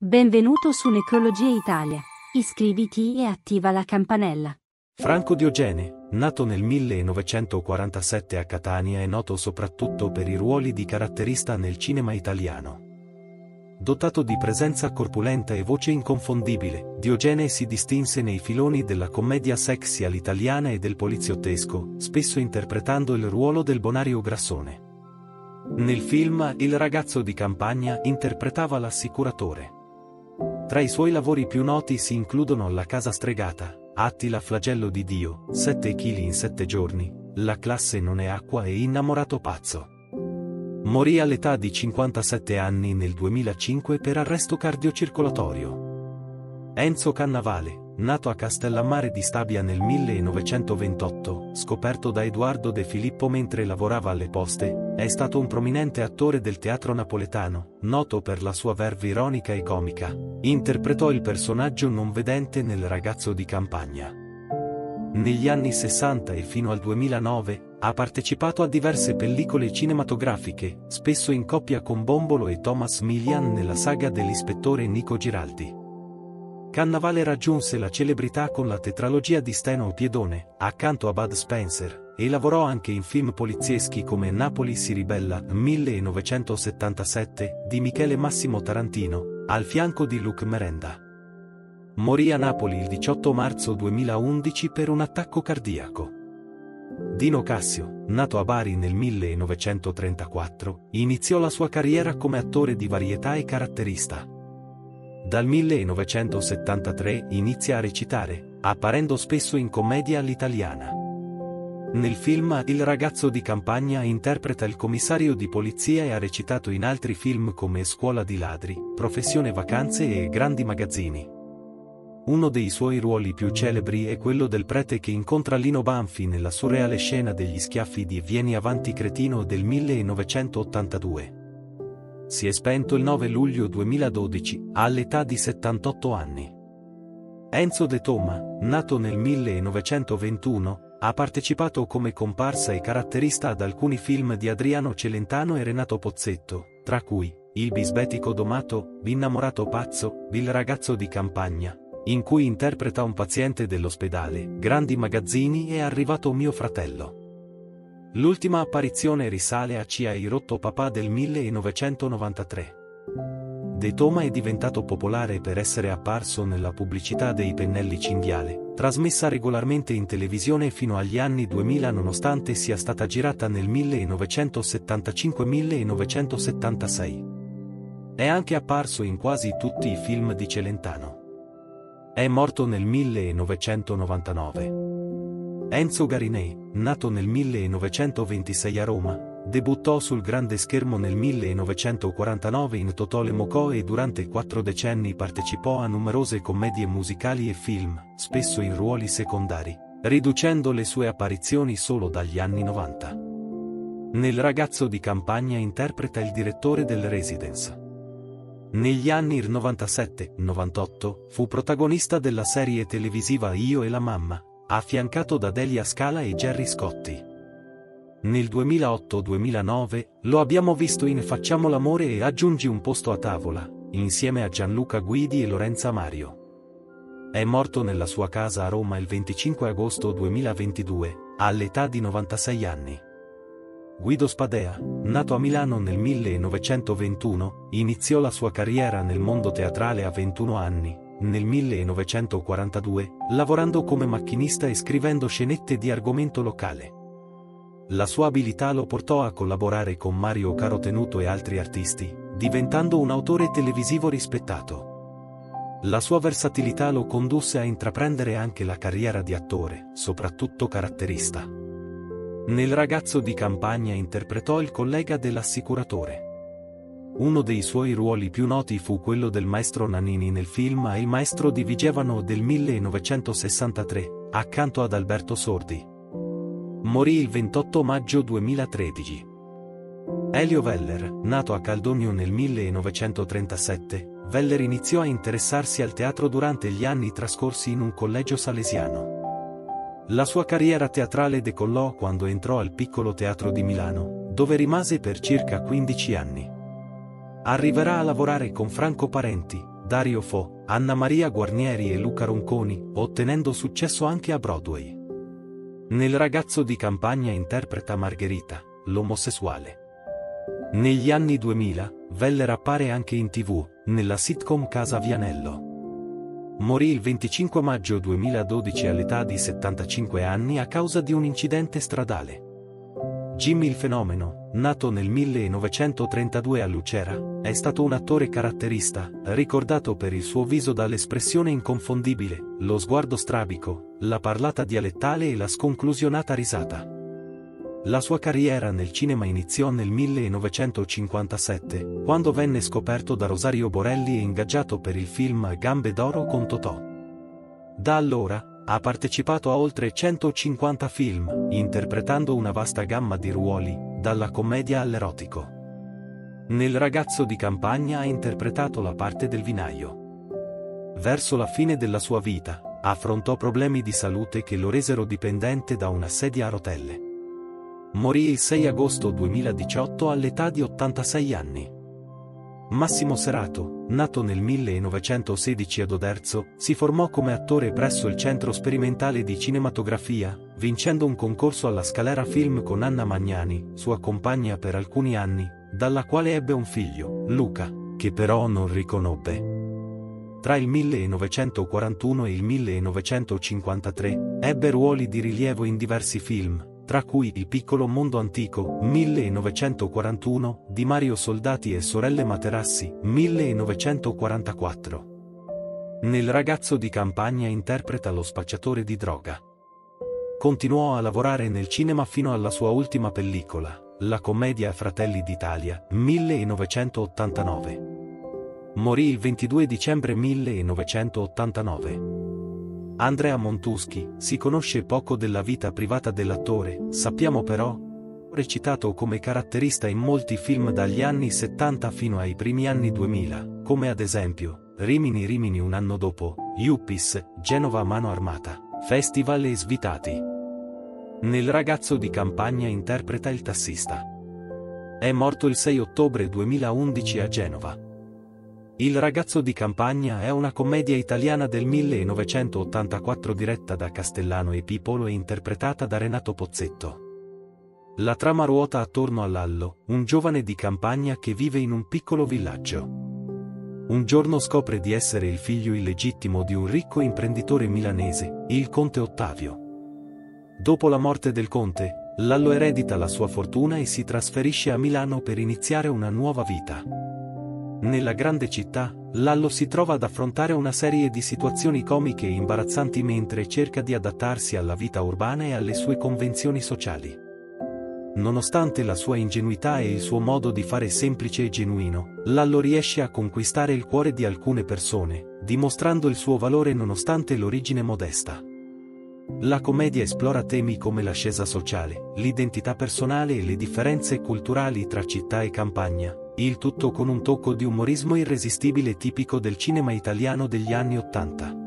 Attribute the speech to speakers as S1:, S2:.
S1: Benvenuto su Necrologia Italia. Iscriviti e attiva la campanella.
S2: Franco Diogene, nato nel 1947 a Catania, è noto soprattutto per i ruoli di caratterista nel cinema italiano. Dotato di presenza corpulenta e voce inconfondibile, Diogene si distinse nei filoni della commedia sexy all'italiana e del poliziottesco, spesso interpretando il ruolo del bonario grassone. Nel film Il ragazzo di campagna interpretava l'assicuratore. Tra i suoi lavori più noti si includono La casa stregata, Attila flagello di Dio, 7 kg in 7 giorni, La classe non è acqua e Innamorato pazzo. Morì all'età di 57 anni nel 2005 per arresto cardiocircolatorio. Enzo Cannavale, nato a Castellammare di Stabia nel 1928, scoperto da Edoardo De Filippo mentre lavorava alle poste, è stato un prominente attore del teatro napoletano, noto per la sua verve ironica e comica. Interpretò il personaggio non vedente nel ragazzo di campagna. Negli anni 60 e fino al 2009, ha partecipato a diverse pellicole cinematografiche, spesso in coppia con Bombolo e Thomas Millian nella saga dell'ispettore Nico Giraldi. Cannavale raggiunse la celebrità con la tetralogia di Steno Piedone, accanto a Bud Spencer, e lavorò anche in film polizieschi come Napoli si ribella 1977 di Michele Massimo Tarantino, al fianco di Luc Merenda. Morì a Napoli il 18 marzo 2011 per un attacco cardiaco. Dino Cassio, nato a Bari nel 1934, iniziò la sua carriera come attore di varietà e caratterista. Dal 1973 inizia a recitare, apparendo spesso in commedia all'italiana. Nel film Il ragazzo di campagna interpreta il commissario di polizia e ha recitato in altri film come Scuola di ladri, Professione vacanze e Grandi magazzini. Uno dei suoi ruoli più celebri è quello del prete che incontra Lino Banfi nella surreale scena degli schiaffi di Vieni avanti cretino del 1982 si è spento il 9 luglio 2012, all'età di 78 anni. Enzo De Toma, nato nel 1921, ha partecipato come comparsa e caratterista ad alcuni film di Adriano Celentano e Renato Pozzetto, tra cui Il bisbetico domato, L'innamorato pazzo, Il ragazzo di campagna, in cui interpreta un paziente dell'ospedale, Grandi magazzini e Arrivato mio fratello. L'ultima apparizione risale a Cia Rotto Papà del 1993. De Toma è diventato popolare per essere apparso nella pubblicità dei pennelli cinghiale, trasmessa regolarmente in televisione fino agli anni 2000 nonostante sia stata girata nel 1975-1976. È anche apparso in quasi tutti i film di Celentano. È morto nel 1999. Enzo Garinei, nato nel 1926 a Roma, debuttò sul grande schermo nel 1949 in Totole Mocò e durante quattro decenni partecipò a numerose commedie musicali e film, spesso in ruoli secondari, riducendo le sue apparizioni solo dagli anni 90. Nel ragazzo di campagna interpreta il direttore del Residence. Negli anni 97-98 fu protagonista della serie televisiva Io e la mamma, affiancato da Delia Scala e Jerry Scotti. Nel 2008-2009 lo abbiamo visto in Facciamo l'amore e aggiungi un posto a tavola, insieme a Gianluca Guidi e Lorenza Mario. È morto nella sua casa a Roma il 25 agosto 2022, all'età di 96 anni. Guido Spadea, nato a Milano nel 1921, iniziò la sua carriera nel mondo teatrale a 21 anni, nel 1942, lavorando come macchinista e scrivendo scenette di argomento locale. La sua abilità lo portò a collaborare con Mario Carotenuto e altri artisti, diventando un autore televisivo rispettato. La sua versatilità lo condusse a intraprendere anche la carriera di attore, soprattutto caratterista. Nel ragazzo di campagna interpretò il collega dell'assicuratore. Uno dei suoi ruoli più noti fu quello del maestro Nannini nel film Il maestro di Vigevano del 1963, accanto ad Alberto Sordi. Morì il 28 maggio 2013. Elio Veller, nato a Caldogno nel 1937, Veller iniziò a interessarsi al teatro durante gli anni trascorsi in un collegio salesiano. La sua carriera teatrale decollò quando entrò al piccolo teatro di Milano, dove rimase per circa 15 anni. Arriverà a lavorare con Franco Parenti, Dario Fo, Anna Maria Guarnieri e Luca Ronconi, ottenendo successo anche a Broadway. Nel ragazzo di campagna interpreta Margherita, l'omosessuale. Negli anni 2000, Veller appare anche in tv, nella sitcom Casa Vianello. Morì il 25 maggio 2012 all'età di 75 anni a causa di un incidente stradale. Jimmy il fenomeno, nato nel 1932 a Lucera, è stato un attore caratterista, ricordato per il suo viso dall'espressione inconfondibile, lo sguardo strabico, la parlata dialettale e la sconclusionata risata. La sua carriera nel cinema iniziò nel 1957, quando venne scoperto da Rosario Borelli e ingaggiato per il film Gambe d'oro con Totò. Da allora, ha partecipato a oltre 150 film, interpretando una vasta gamma di ruoli, dalla commedia all'erotico. Nel ragazzo di campagna ha interpretato la parte del vinaio. Verso la fine della sua vita, affrontò problemi di salute che lo resero dipendente da una sedia a rotelle. Morì il 6 agosto 2018 all'età di 86 anni. Massimo Serato, nato nel 1916 ad Oderzo, si formò come attore presso il Centro Sperimentale di Cinematografia, vincendo un concorso alla Scalera Film con Anna Magnani, sua compagna per alcuni anni, dalla quale ebbe un figlio, Luca, che però non riconobbe. Tra il 1941 e il 1953, ebbe ruoli di rilievo in diversi film, tra cui Il piccolo mondo antico, 1941, di Mario Soldati e Sorelle Materassi, 1944. Nel ragazzo di campagna interpreta lo spacciatore di droga. Continuò a lavorare nel cinema fino alla sua ultima pellicola, la commedia Fratelli d'Italia, 1989. Morì il 22 dicembre 1989. Andrea Montuschi, si conosce poco della vita privata dell'attore, sappiamo però, recitato come caratterista in molti film dagli anni 70 fino ai primi anni 2000, come ad esempio, Rimini Rimini un anno dopo, Yuppies, Genova Mano Armata, Festival e Svitati. Nel ragazzo di campagna interpreta il tassista. È morto il 6 ottobre 2011 a Genova. Il ragazzo di campagna è una commedia italiana del 1984 diretta da Castellano e Pipolo e interpretata da Renato Pozzetto. La trama ruota attorno a Lallo, un giovane di campagna che vive in un piccolo villaggio. Un giorno scopre di essere il figlio illegittimo di un ricco imprenditore milanese, il conte Ottavio. Dopo la morte del conte, Lallo eredita la sua fortuna e si trasferisce a Milano per iniziare una nuova vita. Nella grande città, Lallo si trova ad affrontare una serie di situazioni comiche e imbarazzanti mentre cerca di adattarsi alla vita urbana e alle sue convenzioni sociali. Nonostante la sua ingenuità e il suo modo di fare semplice e genuino, Lallo riesce a conquistare il cuore di alcune persone, dimostrando il suo valore nonostante l'origine modesta. La commedia esplora temi come l'ascesa sociale, l'identità personale e le differenze culturali tra città e campagna, il tutto con un tocco di umorismo irresistibile tipico del cinema italiano degli anni Ottanta.